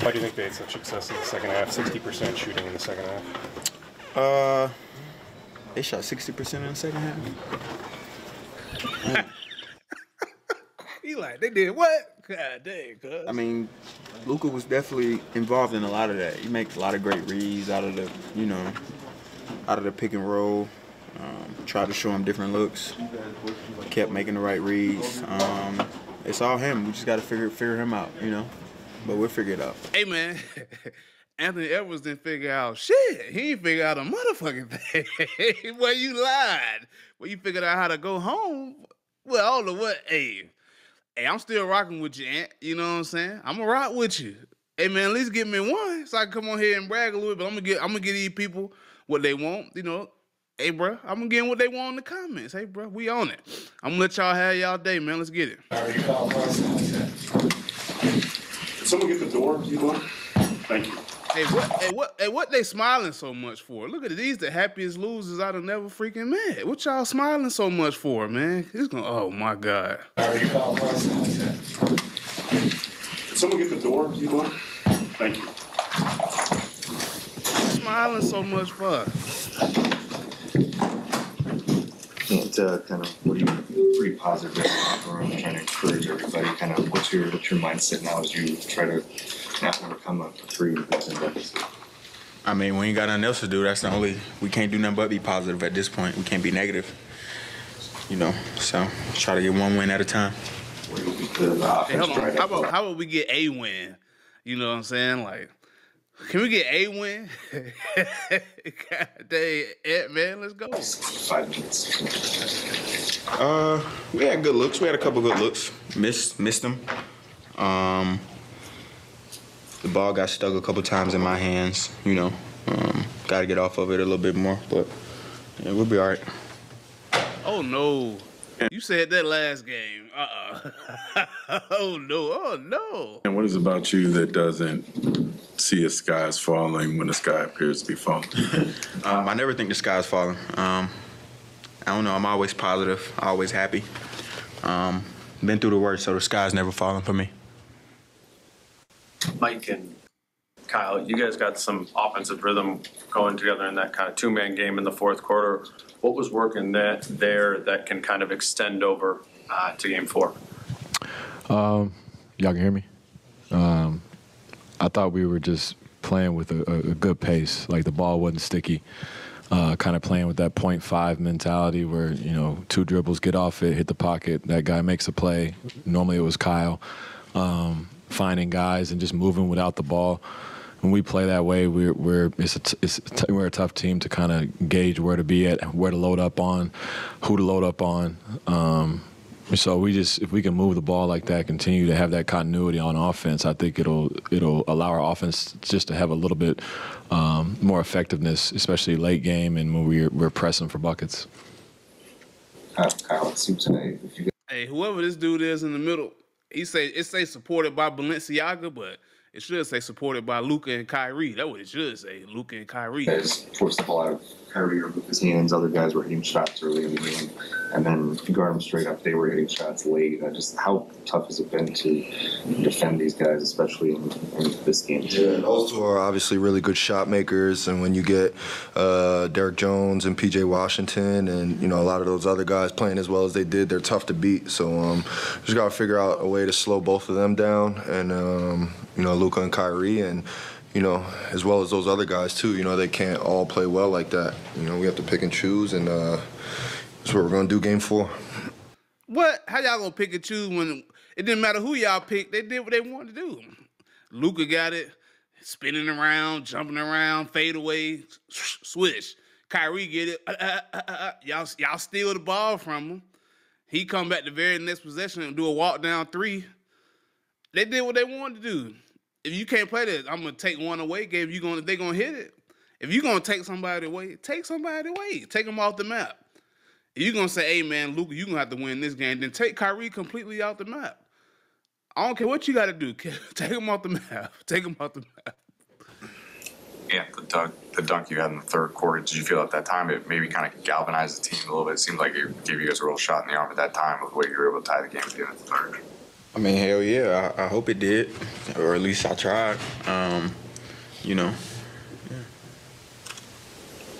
Why do you think they had such success in the second half? 60% shooting in the second half. Uh, they shot 60% in the second half. He like they did what? God dang, cuz. I mean, Luka was definitely involved in a lot of that. He makes a lot of great reads out of the, you know, out of the pick and roll. Um, tried to show him different looks. Kept making the right reads. Um, it's all him. We just got to figure figure him out, you know. But we'll figure it out. Hey man, Anthony Edwards didn't figure out shit. He ain't figure out a motherfucking thing. well, you lied. Well, you figured out how to go home. Well, all don't what. Hey, hey, I'm still rocking with you, Ant. You know what I'm saying? I'm gonna rock with you. Hey man, at least give me one so I can come on here and brag a little bit. But I'm gonna get I'm gonna get these people what they want. You know, hey bro, I'm gonna get what they want in the comments. Hey bro, we on it. I'm gonna let y'all have y'all day, man. Let's get it. Someone get the door, you want? Thank you. Hey, what? Hey, what? Hey, what? They smiling so much for? Look at it. These the happiest losers I'd have never freaking met. What y'all smiling so much for, man? It's gonna. Oh my god. Someone get the door, you want? Thank you. Smiling so much for. And uh, kind of, what do you, pretty positive in the locker room, trying to encourage everybody. Kind of, what's your what's your mindset now as you try to not overcome a three wins in deficit? I mean, when you got nothing else to do, that's the only. We can't do nothing but be positive at this point. We can't be negative. You know, so try to get one win at a time. Where you'll be the Hey, hold on. How up. about how about we get a win? You know what I'm saying? Like, can we get a win? God dang, Ed, man, let's go. five minutes? Uh, we had good looks. We had a couple good looks. Missed missed them. Um, the ball got stuck a couple times in my hands. You know, um, got to get off of it a little bit more, but yeah, we'll be all right. Oh no. You said that last game. Uh uh oh no. Oh no. And what is it about you that doesn't see a sky is falling when the sky appears to be falling? Um, I never think the sky is falling. Um, I don't know. I'm always positive, always happy. Um, been through the worst, so the sky's never falling for me. Mike and Kyle, you guys got some offensive rhythm going together in that kind of two-man game in the fourth quarter. What was working that there that can kind of extend over uh, to game four? Um, y'all can hear me. Um, I thought we were just playing with a, a, good pace. Like the ball wasn't sticky. Uh, kind of playing with that point five mentality where you know two dribbles, get off it, hit the pocket. That guy makes a play. Normally it was Kyle. Um, finding guys and just moving without the ball. When we play that way, we're, we're it's a it's we're a tough team to kind of gauge where to be at, where to load up on, who to load up on. Um, so we just if we can move the ball like that, continue to have that continuity on offense, I think it'll it'll allow our offense just to have a little bit um, more effectiveness, especially late game and when we're we're pressing for buckets. Kyle, Kyle, it if you Hey, whoever this dude is in the middle, he say it say supported by Balenciaga, but it should say supported by Luka and Kyrie. That's what it should say, Luka and Kyrie. guys forced the ball out of Kyrie or Luka's hands, other guys were hitting shots early in the game, and then if you guard them straight up, they were hitting shots late. Just how tough has it been to defend these guys, especially in, in this game? Yeah, those two are obviously really good shot makers, and when you get uh, Derrick Jones and PJ Washington, and you know a lot of those other guys playing as well as they did, they're tough to beat. So um, just gotta figure out a way to slow both of them down, and um, you know Luka and Kyrie, and you know as well as those other guys too. You know they can't all play well like that. You know we have to pick and choose, and uh, that's what we're gonna do game four. What? How y'all gonna pick and choose when it didn't matter who y'all picked? They did what they wanted to do. Luka got it, spinning around, jumping around, fade away, swish. Kyrie get it. Uh, uh, uh, y'all, y'all steal the ball from him. He come back the very next possession and do a walk down three. They did what they wanted to do. If you can't play this, I'm gonna take one away. Game, you gonna they gonna hit it. If you gonna take somebody away, take somebody away. Take them off the map. If you gonna say, "Hey man, Luka, you gonna have to win this game," then take Kyrie completely out the map. I don't care what you got to do. Take him off the map. Take him off the map. Yeah, the dunk, the dunk you had in the third quarter. Did you feel at that time it maybe kind of galvanized the team a little bit? It seemed like it gave you guys a real shot in the arm at that time with the way you were able to tie the game at the end of the third. I mean, hell yeah, I, I hope it did, or at least I tried. Um, you know,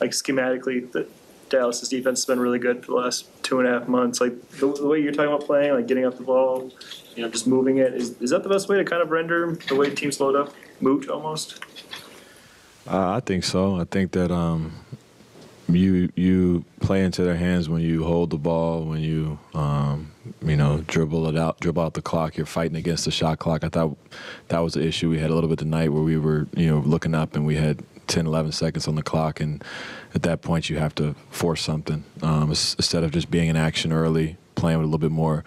like schematically, the Dallas's defense has been really good for the last two and a half months. Like the, the way you're talking about playing, like getting up the ball, you know, just moving it. Is is that the best way to kind of render the way teams load up, moot almost? Uh, I think so. I think that um, you you play into their hands when you hold the ball, when you um, you know dribble it out, dribble out the clock. You're fighting against the shot clock. I thought that was the issue we had a little bit tonight, where we were you know looking up and we had 10, 11 seconds on the clock, and at that point you have to force something um, instead of just being in action early, playing with a little bit more.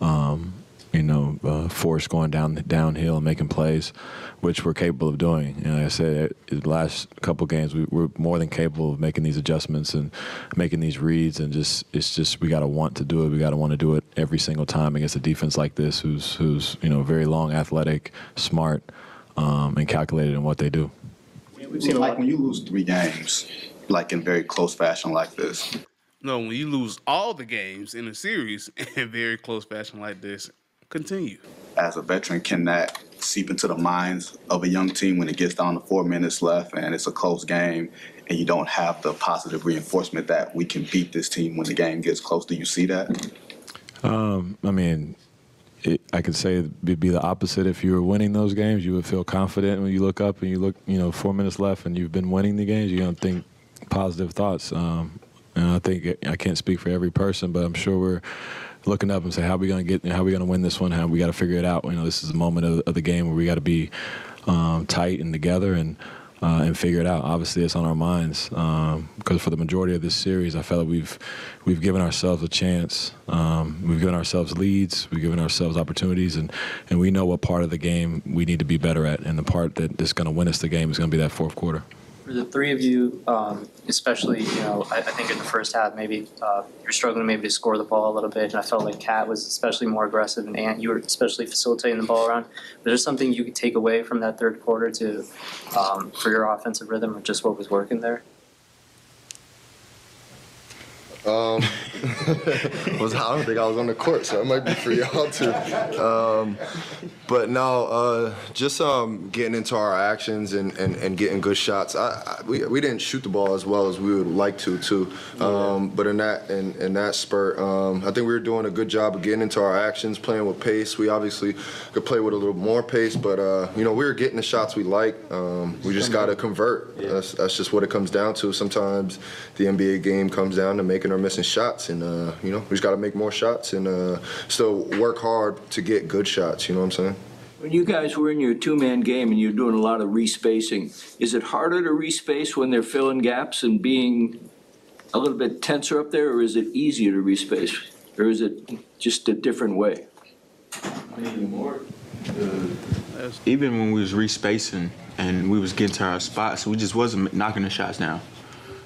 Um, you know, uh, force going down downhill and making plays, which we're capable of doing. And like I said, it, the last couple games we, we're more than capable of making these adjustments and making these reads. And just it's just we got to want to do it. We got to want to do it every single time against a defense like this, who's who's you know very long, athletic, smart, um, and calculated in what they do. We've seen like when you lose three games, like in very close fashion like this. No, when you lose all the games in a series in very close fashion like this, continue. As a veteran, can that seep into the minds of a young team when it gets down to four minutes left and it's a close game and you don't have the positive reinforcement that we can beat this team when the game gets close? Do you see that? Um, I mean, it, I could say it'd be the opposite. If you were winning those games, you would feel confident when you look up and you look, you know, four minutes left and you've been winning the games. You don't think positive thoughts. Um, and I think I can't speak for every person, but I'm sure we're looking up and say, how are we going to get, how are we going to win this one? How we got to figure it out. You know, this is a moment of, of the game where we got to be um, tight and together and. Uh, and figure it out. Obviously, it's on our minds because for the majority of this series, I felt like we've we've given ourselves a chance. Um, we've given ourselves leads. We've given ourselves opportunities, and and we know what part of the game we need to be better at. And the part that is going to win us the game is going to be that fourth quarter. For the three of you, um, especially, you know, I, I think in the first half, maybe uh, you're struggling maybe to score the ball a little bit, and I felt like KAT was especially more aggressive, and Ant, you were especially facilitating the ball around. Was there something you could take away from that third quarter to um, for your offensive rhythm, or just what was working there? Um, was I don't think I was on the court, so it might be for y'all too. Um, but no, uh, just um, getting into our actions and, and, and getting good shots. I, I, we, we didn't shoot the ball as well as we would like to too. Um, but in that in, in that spurt, um, I think we were doing a good job of getting into our actions, playing with pace. We obviously could play with a little more pace, but uh, you know we were getting the shots we like. Um, we just got to convert. That's, that's just what it comes down to. Sometimes the NBA game comes down to making or missing shots, and uh, you know we just got to make more shots and uh, still work hard to get good shots. You know what I'm saying? When you guys were in your two-man game and you're doing a lot of respacing, is it harder to respace when they're filling gaps and being a little bit tenser up there, or is it easier to respace? Or is it just a different way? even when we was respacing and we was getting to our spots, we just wasn't knocking the shots down.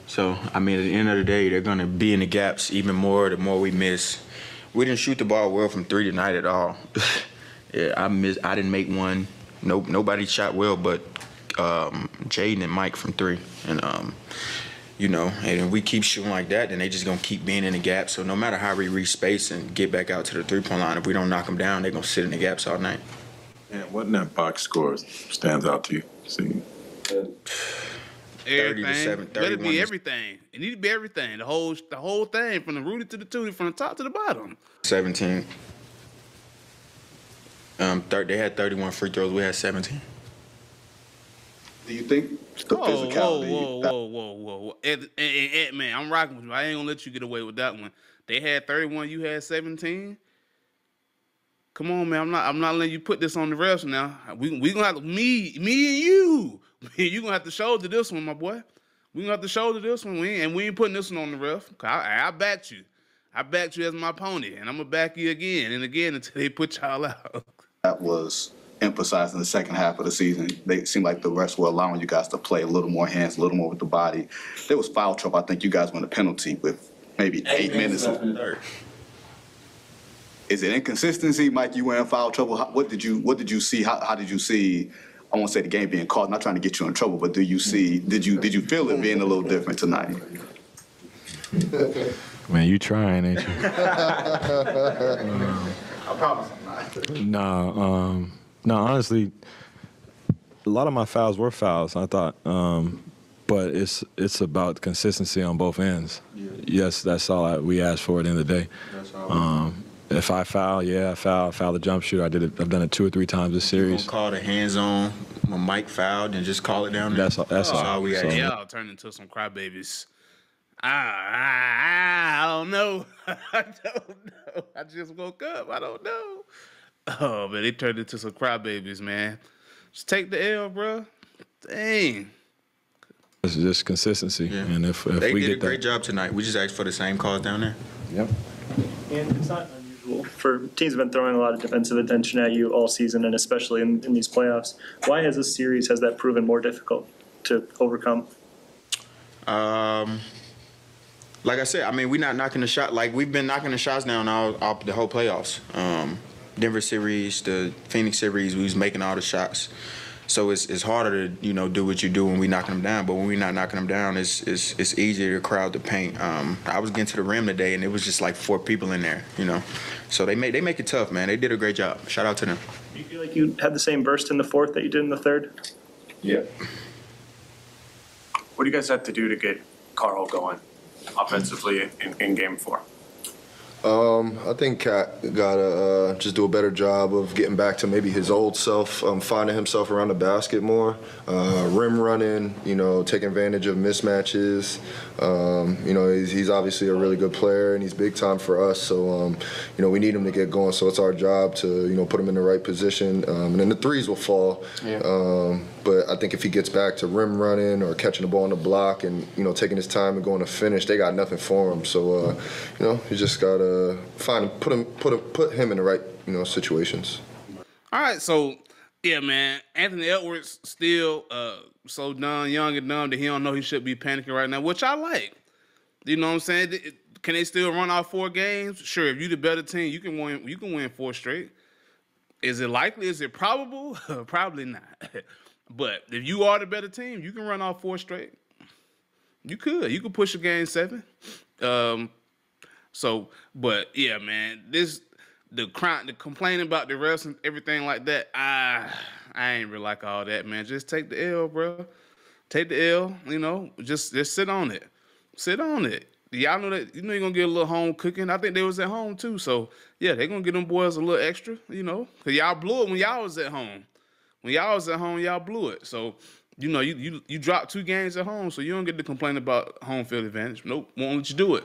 So I mean, at the end of the day, they're gonna be in the gaps even more. The more we miss, we didn't shoot the ball well from three tonight at all. yeah, I miss. I didn't make one. No, nobody shot well, but um, Jaden and Mike from three, and um, you know, and if we keep shooting like that, then they just gonna keep being in the gaps. So no matter how we respace and get back out to the three point line, if we don't knock them down, they're gonna sit in the gaps all night. And wasn't that box score stands out to you? See, 30 to 7, Let it 31 be everything. It need to be everything. The whole the whole thing from the rooty to the tootie, from the top to the bottom. 17. Um, thir- they had 31 free throws. We had 17. Do you think the Whoa, whoa, physicality? whoa, that- whoa, whoa, whoa. Ed, Ed, Ed, Ed, man, I'm rocking with you. I ain't gonna let you get away with that one. They had 31, you had 17. Come on, man. I'm not. I'm not letting you put this on the refs now. We we gonna have to, me, me and you. Me and you gonna have to shoulder this one, my boy. We gonna have to shoulder this one. We and we ain't putting this one on the ref. 'Cause I, I backed you. I backed you as my opponent, and I'm gonna back you again and again until they put y'all out. that was emphasized in the second half of the season. They seemed like the refs were allowing you guys to play a little more hands, a little more with the body. There was foul trouble. I think you guys won a penalty with maybe eight minutes. Is it inconsistency, Mike? You were in foul trouble. How, what did you What did you see? How, how did you see? I won't say the game being called. Not trying to get you in trouble, but do you see? Did you Did you feel it being a little different tonight? Man, you trying, ain't you? I promise I'm not. Nah, um, no, honestly, a lot of my fouls were fouls. I thought, um, but it's it's about consistency on both ends. Yes, that's all I, we asked for at the end of the day. Um, if I foul, yeah, I foul. I foul the jump shooter. I did it. I've done it two or three times this series. call the hands on when Mike fouled and just call it down there. That's all- that's all. we So- ask. Y'all turned into some crybabies. I, I, I don't know. I don't know. I just woke up. I don't know. Oh, but they turned into some crybabies, man. Just take the L, bro. Dang. It's just consistency, and if, if They we did a great that, job tonight. We just asked for the same calls down there. Yep. And it's not unusual for teams have been throwing a lot of defensive attention at you all season and especially in, in these playoffs. Why has this series has that proven more difficult to overcome? Um, like I said, I mean, we're not knocking the shot. Like we've been knocking the shots down all, all the whole playoffs. Um, Denver series, the Phoenix series, we was making all the shots. So it's it's harder to you know do what you do when we knocking them down. But when we not knocking them down, it's it's it's easier to crowd the paint. Um, I was getting to the rim today, and it was just like four people in there. You know, so they make they make it tough, man. They did a great job. Shout out to them. Do you feel like you had the same burst in the fourth that you did in the third? Yeah. What do you guys have to do to get Karl going offensively in, in game four? Um, I think KAT gotta uh, just do a better job of getting back to maybe his old self, um, finding himself around the basket more, uh, rim running, you know, taking advantage of mismatches. Um, you know, he's, he's obviously a really good player and he's big time for us. So, um, you know, we need him to get going. So it's our job to, you know, put him in the right position. Um, and then the threes will fall. Um, but I think if he gets back to rim running or catching the ball on the block and, you know, taking his time and going to finish, they got nothing for him. So, uh, you know, he just got to find him, put him, put him, put him in the right, you know, situations. All right, so yeah, man, Anthony Edwards still uh so dumb, young and dumb that he don't know he should be panicking right now, which I like. You know what I'm saying? Can they still run off four games? Sure, if you the better team, you can win. You can win four straight. Is it likely? Is it probable? Probably not. but if you are the better team, you can run off four straight. You could. You could push a game seven. Um, so, but yeah, man, this the crime, the complaining about the refs and everything like that. I I ain't really like all that, man. Just take the L, bro. Take the L. You know, just just sit on it. Sit on it. Y'all know that you know you're gonna get a little home cooking. I think they was at home too. So yeah, they gonna get them boys a little extra, you know, cause y'all blew it when y'all was at home. When y'all was at home, y'all blew it. So you know you you you dropped two games at home, so you don't get to complain about home field advantage. Nope, won't let you do it.